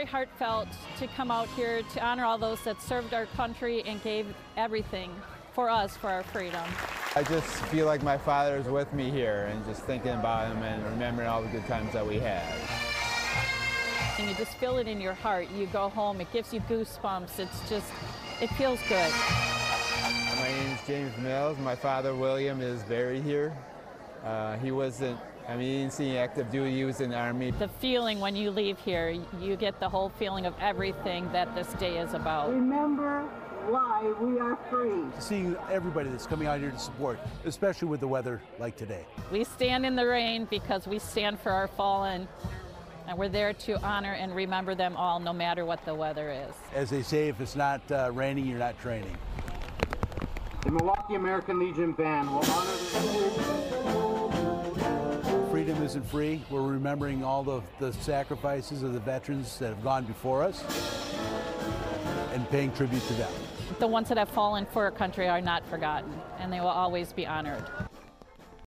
very heartfelt to come out here to honor all those that served our country and gave everything for us for our freedom. I just feel like my father is with me here and just thinking about him and remembering all the good times that we had. And you just feel it in your heart. You go home, it gives you goosebumps. It's just, it feels good. My name is James Mills. My father, William, is buried here. Uh, he wasn't, I mean, he didn't see active duty. He was in the Army. The feeling when you leave here, you get the whole feeling of everything that this day is about. Remember why we are free. Seeing everybody that's coming out here to support, especially with the weather like today. We stand in the rain because we stand for our fallen, and we're there to honor and remember them all no matter what the weather is. As they say, if it's not uh, raining, you're not training. The Milwaukee American Legion Band will honor the Freedom isn't free. We're remembering all the, the sacrifices of the veterans that have gone before us and paying tribute to them. The ones that have fallen for our country are not forgotten, and they will always be honored.